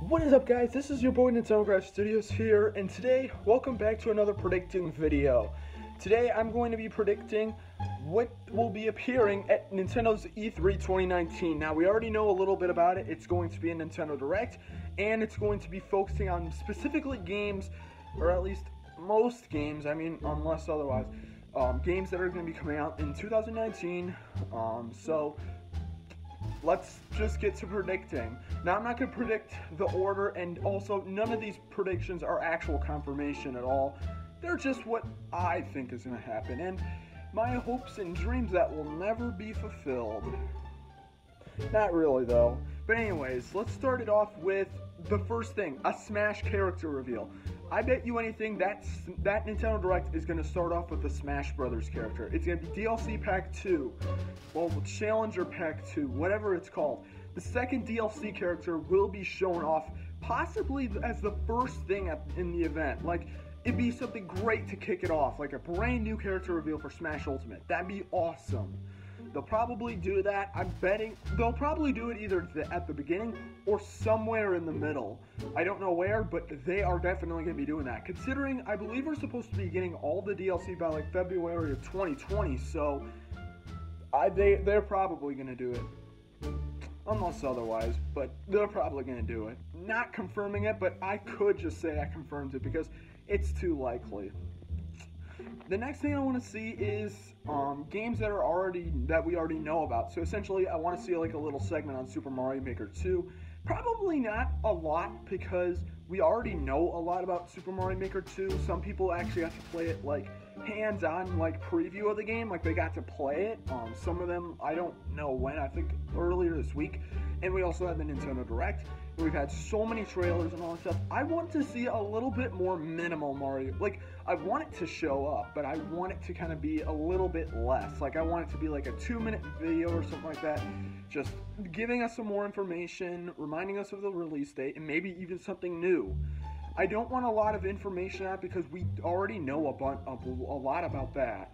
What is up guys, this is your boy Nintendo Graph Studios here, and today, welcome back to another predicting video. Today I'm going to be predicting what will be appearing at Nintendo's E3 2019. Now we already know a little bit about it, it's going to be a Nintendo Direct, and it's going to be focusing on specifically games, or at least most games, I mean, unless otherwise, um, games that are going to be coming out in 2019, um, so let's just get to predicting. Now, I'm not going to predict the order, and also, none of these predictions are actual confirmation at all. They're just what I think is going to happen, and my hopes and dreams that will never be fulfilled. Not really, though. But, anyways, let's start it off with the first thing a Smash character reveal. I bet you anything that that Nintendo Direct is going to start off with the Smash Brothers character. It's going to be DLC Pack 2, well, Challenger Pack 2, whatever it's called. The second DLC character will be shown off, possibly as the first thing at, in the event. Like, it'd be something great to kick it off, like a brand new character reveal for Smash Ultimate. That'd be awesome. They'll probably do that. I'm betting they'll probably do it either at the beginning or somewhere in the middle. I don't know where, but they are definitely going to be doing that. Considering I believe we're supposed to be getting all the DLC by like February of 2020, so I they they're probably going to do it. Unless otherwise, but they're probably going to do it. Not confirming it, but I could just say I confirmed it because it's too likely. The next thing I want to see is um, games that are already that we already know about. So essentially, I want to see like a little segment on Super Mario Maker 2. Probably not a lot because we already know a lot about Super Mario Maker 2. Some people actually got to play it like hands-on like preview of the game, like they got to play it. Um, some of them I don't know when. I think earlier this week, and we also had the Nintendo Direct. We've had so many trailers and all that stuff. I want to see a little bit more minimal Mario. Like, I want it to show up, but I want it to kind of be a little bit less. Like, I want it to be like a two minute video or something like that. Just giving us some more information, reminding us of the release date, and maybe even something new. I don't want a lot of information out because we already know a, bunch, a, a lot about that.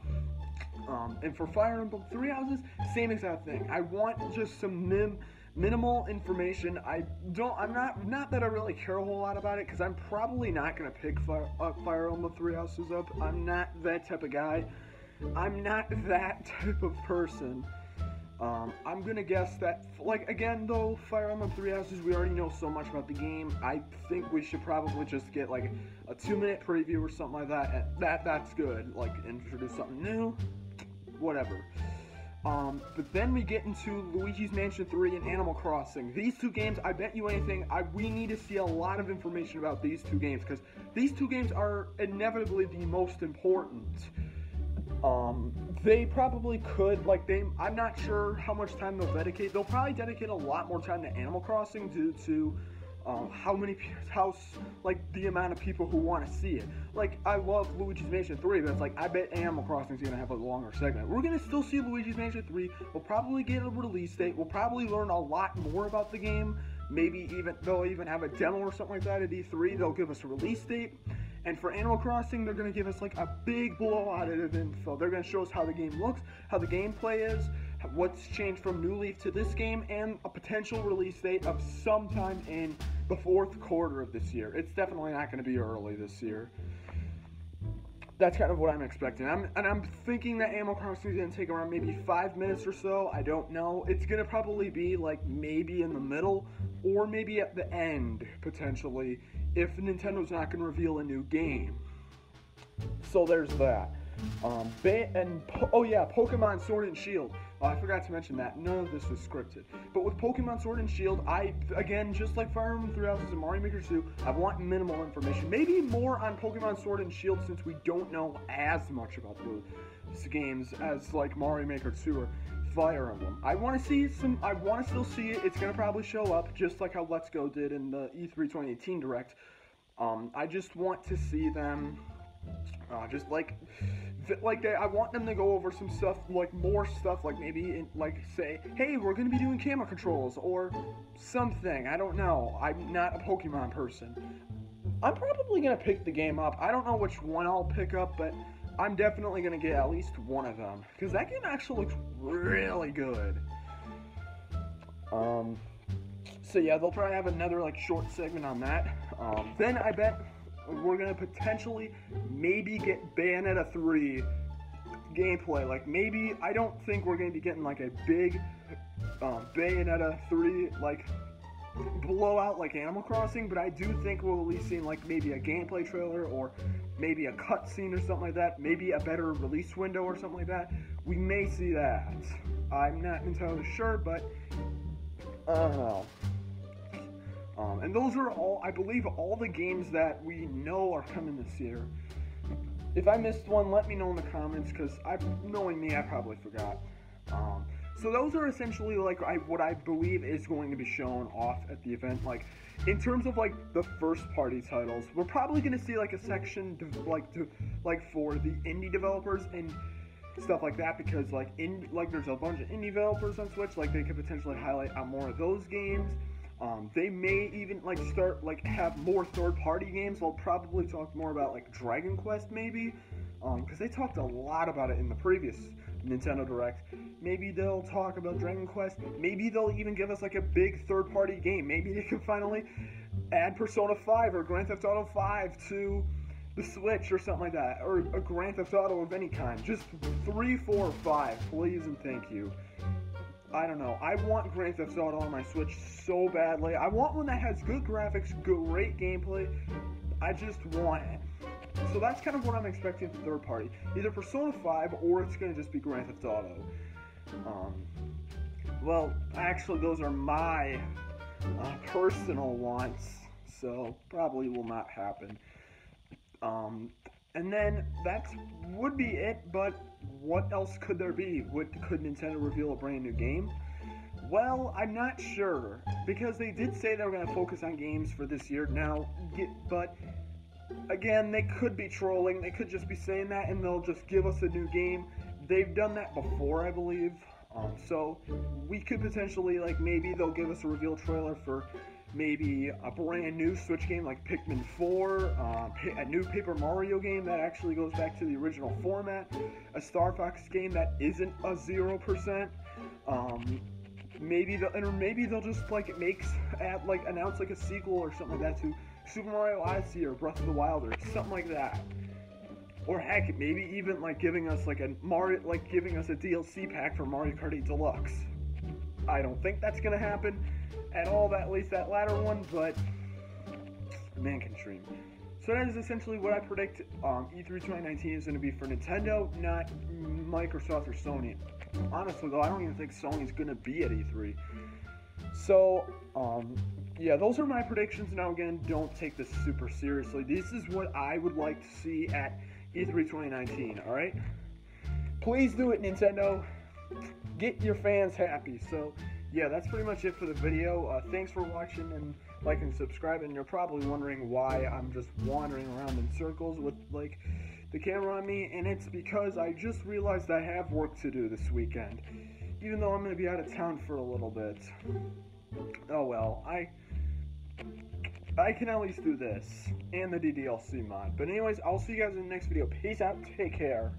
Um, and for Fire Emblem Three Houses, same exact thing. I want just some min minimal information. I don't. I'm not. Not that I really care a whole lot about it because I'm probably not gonna pick Fire, uh, Fire Emblem Three Houses up. I'm not that type of guy. I'm not that type of person. Um, I'm gonna guess that, like, again, though, Fire Emblem Three Houses, we already know so much about the game. I think we should probably just get, like, a two-minute preview or something like that. That That's good. Like, introduce something new, whatever. Um, but then we get into Luigi's Mansion 3 and Animal Crossing. These two games, I bet you anything, I, we need to see a lot of information about these two games because these two games are inevitably the most important. Um, they probably could, like, they, I'm not sure how much time they'll dedicate. They'll probably dedicate a lot more time to Animal Crossing due to um, how many how like the amount of people who want to see it. Like I love Luigi's Mansion 3, but it's like I bet Animal Crossing is gonna have a longer segment. We're gonna still see Luigi's Mansion 3. We'll probably get a release date. We'll probably learn a lot more about the game. Maybe even they'll even have a demo or something like that at E3. They'll give us a release date. And for Animal Crossing, they're gonna give us like a big blowout of info. They're gonna show us how the game looks, how the gameplay is, what's changed from New Leaf to this game, and a potential release date of sometime in the fourth quarter of this year. It's definitely not going to be early this year. That's kind of what I'm expecting. I'm, and I'm thinking that Animal Crossing is going to take around maybe five minutes or so. I don't know. It's going to probably be like maybe in the middle or maybe at the end, potentially, if Nintendo's not going to reveal a new game. So there's that. Um, and oh yeah, Pokemon Sword and Shield. Oh, I forgot to mention that. None of this was scripted. But with Pokemon Sword and Shield, I, again, just like Fire Emblem Three Houses and Mario Maker 2, I want minimal information. Maybe more on Pokemon Sword and Shield since we don't know as much about those games as like Mario Maker 2 or Fire Emblem. I want to see some, I want to still see it. It's going to probably show up just like how Let's Go did in the E3 2018 Direct. Um, I just want to see them just like like they, I want them to go over some stuff, like more stuff, like maybe in, like say, hey, we're gonna be doing camera controls or something. I don't know. I'm not a Pokemon person. I'm probably gonna pick the game up. I don't know which one I'll pick up, but I'm definitely gonna get at least one of them because that game actually looks really good. Um, so yeah, they'll probably have another like short segment on that. Um, then I bet we're gonna potentially maybe get Bayonetta 3 gameplay. Like maybe I don't think we're gonna be getting like a big um, Bayonetta 3 like blowout like Animal Crossing, but I do think we'll at least see like maybe a gameplay trailer or maybe a cutscene or something like that. Maybe a better release window or something like that. We may see that. I'm not entirely sure, but I don't know. Um, and those are all, I believe, all the games that we know are coming this year. If I missed one, let me know in the comments because I, knowing me, I probably forgot. Um, so those are essentially like I, what I believe is going to be shown off at the event. Like in terms of like the first party titles, we're probably going to see like a section to, like to like for the indie developers and stuff like that because like in like there's a bunch of indie developers on Switch. Like they could potentially highlight on more of those games. Um, they may even like start like have more third party games. They'll probably talk more about like Dragon Quest maybe because um, they talked a lot about it in the previous Nintendo Direct. Maybe they'll talk about Dragon Quest. Maybe they'll even give us like a big third party game. Maybe they can finally add Persona 5 or Grand Theft Auto 5 to the Switch or something like that. Or a Grand Theft Auto of any kind. Just 3, 4, or 5, please and thank you. I don't know. I want Grand Theft Auto on my Switch so badly. I want one that has good graphics, great gameplay. I just want it. So that's kind of what I'm expecting from third party. Either Persona 5 or it's going to just be Grand Theft Auto. Um, well, actually, those are my uh, personal wants, so probably will not happen. Um, and then that would be it, but what else could there be? Would, could Nintendo reveal a brand new game? Well, I'm not sure because they did say they were going to focus on games for this year. Now, but again, they could be trolling. They could just be saying that, and they'll just give us a new game. They've done that before, I believe. Um, so we could potentially like maybe they'll give us a reveal trailer for maybe a brand new Switch game like Pikmin 4, uh, a new Paper Mario game that actually goes back to the original format, a Star Fox game that isn't a zero percent. Um, maybe they'll, or maybe they'll just like makes add like announce like a sequel or something like that to Super Mario Odyssey or Breath of the Wild or something like that. Or heck, maybe even like giving us like a Mario, like giving us a DLC pack for Mario Kart 8 Deluxe. I don't think that's gonna happen at all. That at least that latter one, but man can dream. So that is essentially what I predict um, E3 2019 is going to be for Nintendo, not Microsoft or Sony. Honestly, though, I don't even think Sony's going to be at E3. So, um, yeah, those are my predictions. Now, again, don't take this super seriously. This is what I would like to see at E3 2019, alright? Please do it, Nintendo. Get your fans happy. So, yeah, that's pretty much it for the video. Uh, thanks for watching and like and subscribe. And You're probably wondering why I'm just wandering around in circles with, like, the camera on me, and it's because I just realized I have work to do this weekend. Even though I'm going to be out of town for a little bit. Oh well, I I can at least do this and the DDLC mod. But anyways, I'll see you guys in the next video. Peace out. Take care.